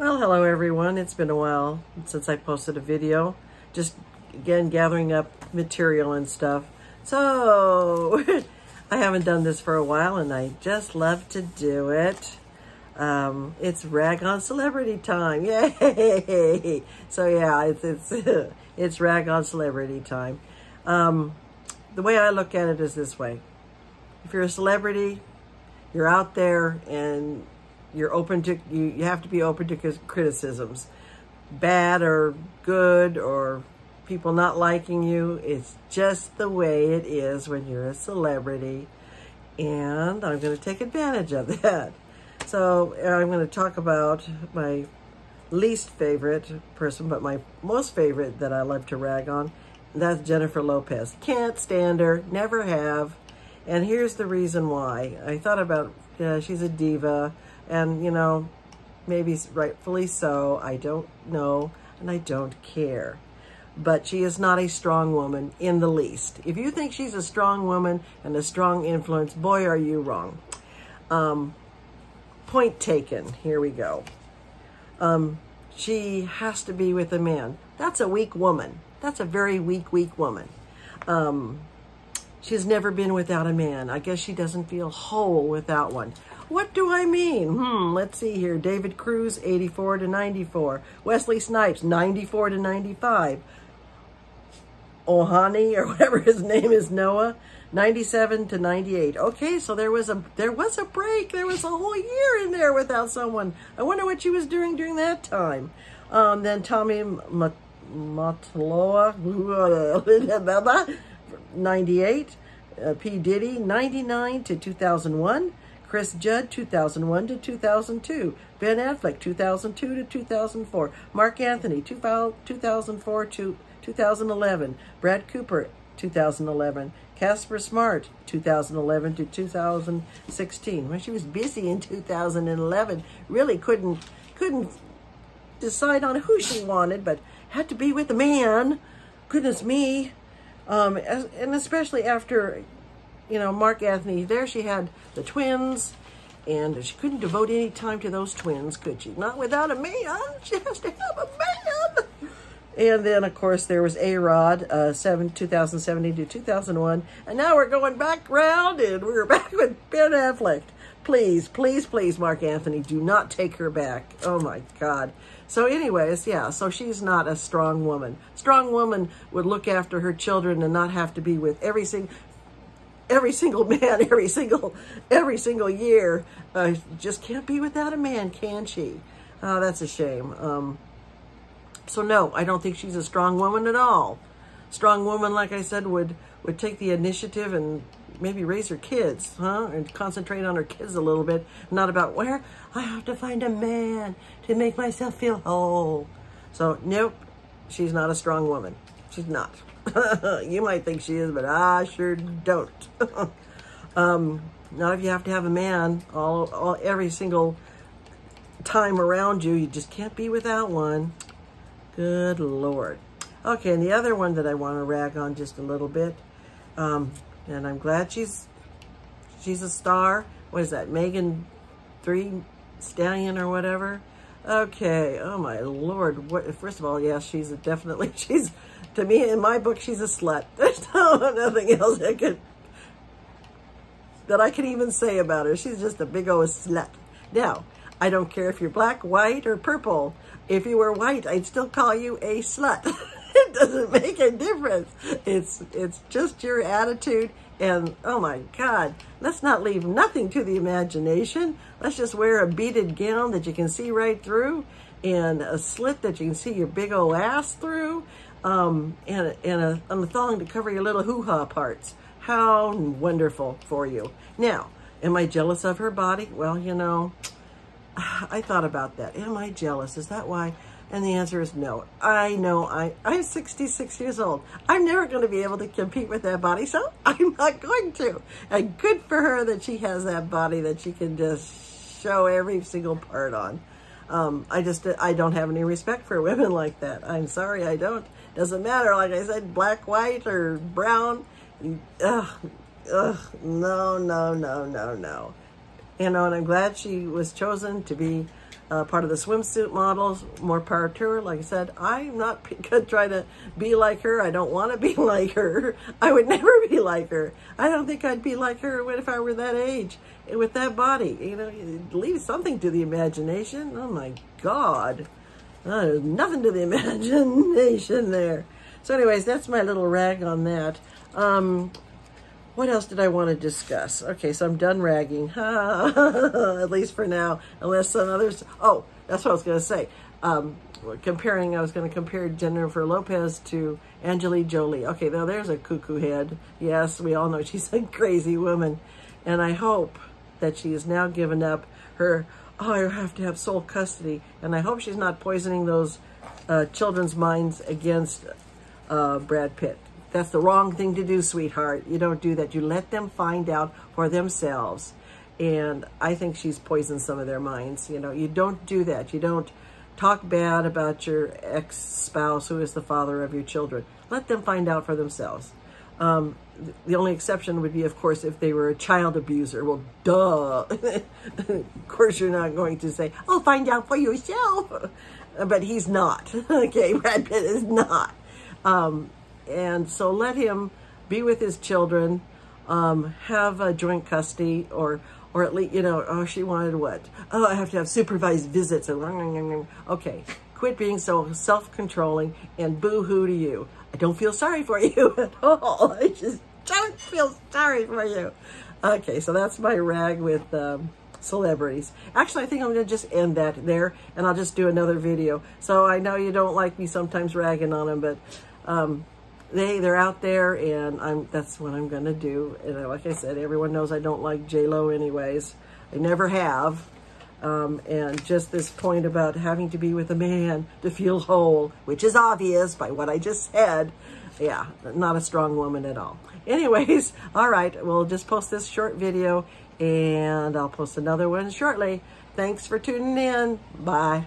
Well, hello everyone. It's been a while since I posted a video. Just again gathering up material and stuff. So I haven't done this for a while and I just love to do it. Um, it's rag on celebrity time. Yay! So yeah, it's it's, it's rag on celebrity time. Um, the way I look at it is this way. If you're a celebrity, you're out there and you're open to, you, you have to be open to criticisms. Bad or good or people not liking you. It's just the way it is when you're a celebrity. And I'm going to take advantage of that. So uh, I'm going to talk about my least favorite person, but my most favorite that I love to rag on. That's Jennifer Lopez. Can't stand her, never have. And here's the reason why. I thought about, yeah, she's a diva. And, you know, maybe rightfully so. I don't know and I don't care. But she is not a strong woman in the least. If you think she's a strong woman and a strong influence, boy, are you wrong. Um, point taken. Here we go. Um, she has to be with a man. That's a weak woman. That's a very weak, weak woman. Um, she's never been without a man. I guess she doesn't feel whole without one. What do I mean? Hmm, let's see here. David Cruz, 84 to 94. Wesley Snipes, 94 to 95. Ojani, or whatever his name is, Noa, 97 to 98. Okay, so there was a there was a break. There was a whole year in there without someone. I wonder what she was doing during that time. Um, then Tommy Mottola, 98. Uh, P. Diddy, 99 to 2001. Chris Judd, 2001 to 2002. Ben Affleck, 2002 to 2004. Marc Anthony, 2004 to 2011. Brad Cooper, 2011. Casper Smart, 2011 to 2016. When she was busy in 2011, really couldn't couldn't decide on who she wanted, but had to be with a man. Goodness me. Um, and especially after you know, Marc Anthony, there she had the twins, and she couldn't devote any time to those twins, could she? Not without a man. She has to have a man. And then, of course, there was A-Rod, uh, 7, 2017 to 2001. And now we're going back round, and we're back with Ben Affleck. Please, please, please, Marc Anthony, do not take her back. Oh, my God. So anyways, yeah, so she's not a strong woman. Strong woman would look after her children and not have to be with every single every single man, every single, every single year. Uh, just can't be without a man, can she? Oh, that's a shame. Um, so no, I don't think she's a strong woman at all. Strong woman, like I said, would would take the initiative and maybe raise her kids, huh? And concentrate on her kids a little bit, not about where I have to find a man to make myself feel whole. So nope, she's not a strong woman. She's not. you might think she is, but I sure don't. um, not if you have to have a man all, all every single time around you. You just can't be without one. Good Lord. Okay, and the other one that I want to rag on just a little bit, um, and I'm glad she's she's a star. What is that, Megan Three Stallion or whatever? Okay. Oh my lord. What? First of all, yes, she's a, definitely she's to me in my book she's a slut. There's no nothing else I could that I can even say about her. She's just a big old slut. Now, I don't care if you're black, white, or purple. If you were white, I'd still call you a slut. it doesn't make a difference. It's it's just your attitude and oh my God, let's not leave nothing to the imagination. Let's just wear a beaded gown that you can see right through and a slit that you can see your big old ass through um, and, and, a, and a thong to cover your little hoo-ha parts. How wonderful for you. Now, am I jealous of her body? Well, you know, I thought about that. Am I jealous? Is that why? And the answer is no. I know I, I'm 66 years old. I'm never going to be able to compete with that body, so I'm not going to. And good for her that she has that body that she can just show every single part on. Um, I just, I don't have any respect for women like that. I'm sorry, I don't. Doesn't matter, like I said, black, white, or brown. Ugh, ugh, no, no, no, no, no. You know, and I'm glad she was chosen to be uh, part of the swimsuit models. More power to her. Like I said, I'm not going to try to be like her. I don't want to be like her. I would never be like her. I don't think I'd be like her What if I were that age with that body. You know, leave something to the imagination. Oh my God. There's nothing to the imagination there. So anyways, that's my little rag on that. Um, what else did I want to discuss? Okay, so I'm done ragging, at least for now, unless some others, oh, that's what I was going to say. Um, comparing, I was going to compare Jennifer Lopez to Angelina Jolie. Okay, now there's a cuckoo head. Yes, we all know she's a crazy woman. And I hope that she has now given up her, oh, I have to have sole custody. And I hope she's not poisoning those uh, children's minds against uh, Brad Pitt. That's the wrong thing to do, sweetheart. You don't do that. You let them find out for themselves. And I think she's poisoned some of their minds. You know, you don't do that. You don't talk bad about your ex-spouse who is the father of your children. Let them find out for themselves. Um, the only exception would be, of course, if they were a child abuser. Well, duh. of course, you're not going to say, oh, find out for yourself. But he's not. okay, Brad Pitt is not. Um, and so let him be with his children, um, have a joint custody or or at least, you know, oh, she wanted what? Oh, I have to have supervised visits. Okay, quit being so self-controlling and boo-hoo to you. I don't feel sorry for you at all. I just don't feel sorry for you. Okay, so that's my rag with um, celebrities. Actually, I think I'm going to just end that there, and I'll just do another video. So I know you don't like me sometimes ragging on them, but um, they they're out there and I'm that's what I'm gonna do. And like I said everyone knows I don't like J-Lo anyways. I never have. Um, and just this point about having to be with a man to feel whole which is obvious by what I just said. Yeah not a strong woman at all. Anyways all right we'll just post this short video and I'll post another one shortly. Thanks for tuning in. Bye